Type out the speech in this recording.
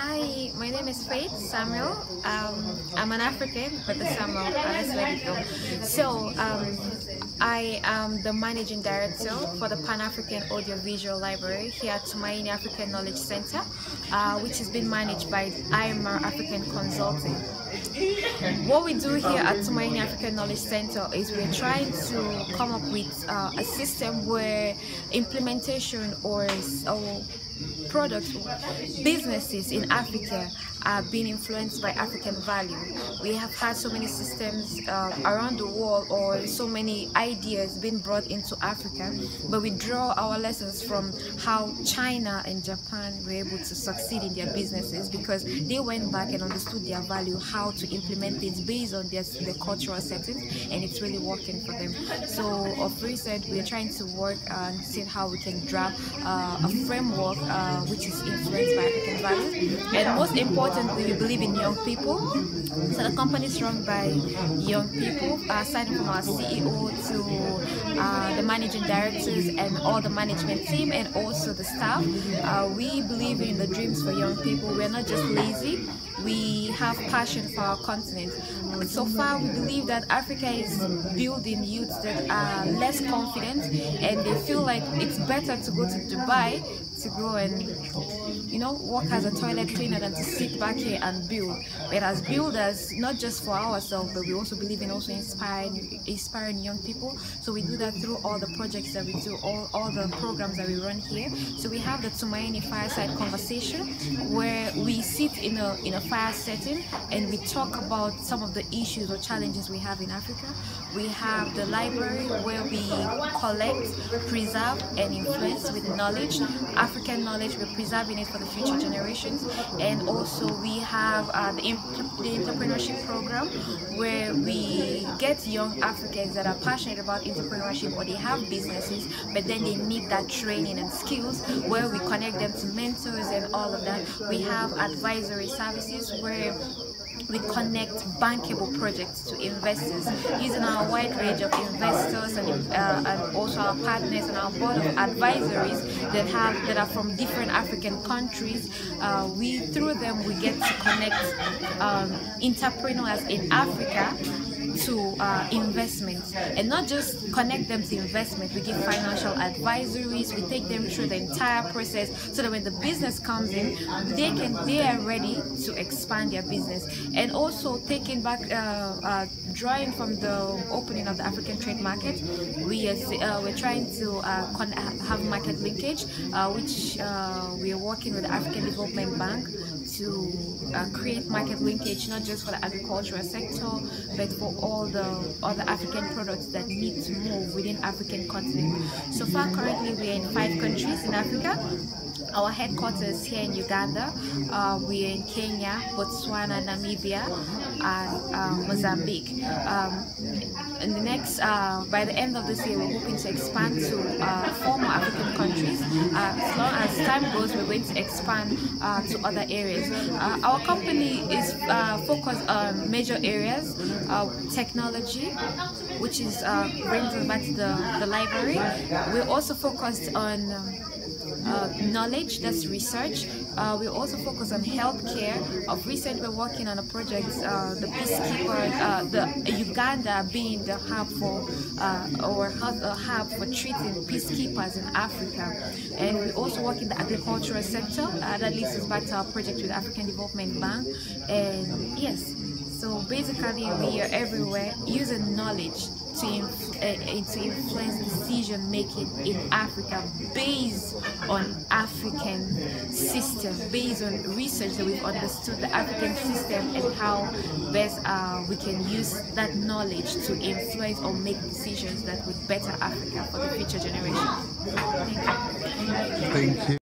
Hi, my name is Faith Samuel. Um, I'm an African, but the Samuel, uh, let it. So, um, I am the managing director for the Pan African Audiovisual Library here at Tumaini African Knowledge Center, uh, which has been managed by IMR African Consulting. What we do here at Tumaini African Knowledge Center is we're trying to come up with uh, a system where implementation or, or products, businesses in Africa are being influenced by African value. We have had so many systems uh, around the world or so many ideas being brought into Africa, but we draw our lessons from how China and Japan were able to succeed in their businesses because they went back and understood their value, how to implement things based on their, their cultural settings, and it's really working for them. So, of recent, we are trying to work and see how we can draft uh, a framework uh, which is influenced by African values, and most importantly, importantly, we believe in young people. So the company is run by young people, uh, starting from our CEO to uh, the managing directors and all the management team and also the staff. Uh, we believe in the dreams for young people. We're not just lazy. We have passion for our continent. So far, we believe that Africa is building youths that are less confident and they feel like it's better to go to Dubai to go and you know work as a toilet cleaner than to sit back here and build. But as builders not just for ourselves but we also believe in also inspiring inspiring young people. So we do that through all the projects that we do all, all the programs that we run here. So we have the Tumaini fireside conversation where we sit in a in a fire setting and we talk about some of the issues or challenges we have in Africa. We have the library where we collect preserve and influence with knowledge African knowledge, we're preserving it for the future generations. And also we have uh, the, the entrepreneurship program where we get young Africans that are passionate about entrepreneurship or they have businesses, but then they need that training and skills where we connect them to mentors and all of that. We have advisory services where we connect bankable projects to investors using our wide range of investors and, uh, and also our partners and our board of advisories that have that are from different African countries. Uh, we through them we get to connect um, entrepreneurs in Africa to uh, investments and not just connect them to investment. We give financial advisories we take them through the entire process so that when the business comes in they can they are ready to expand their business. And also taking back uh, uh, drawing from the opening of the African trade market we are uh, we're trying to uh, have market linkage uh, which we are working with the African Development Bank to uh, create market linkage not just for the agricultural sector but for all the other African products that need to move within African continent. So far currently we are in five countries in Africa. Our headquarters here in Uganda, uh, we're in Kenya, Botswana, Namibia, and uh, Mozambique. Um, in the next, uh, by the end of this year, we're hoping to expand to uh, four more African countries. Uh, as long as time goes, we're going to expand uh, to other areas. Our company is focused on major areas, technology, which is brings us back to the, the library. We're also focused on um, uh, knowledge, that's research. Uh, we also focus on healthcare. Of recent, we're working on a project, uh, the peacekeeper, uh, the Uganda being the hub for uh, or hub for treating peacekeepers in Africa. And we also work in the agricultural sector. Uh, that leads us back to our project with African Development Bank. And yes, so basically, we are everywhere using knowledge to, inf uh, to influence decision making in Africa based on African system, based on research that we've understood the African system and how best uh, we can use that knowledge to influence or make decisions that would better Africa for the future generations. Thank you. Thank you.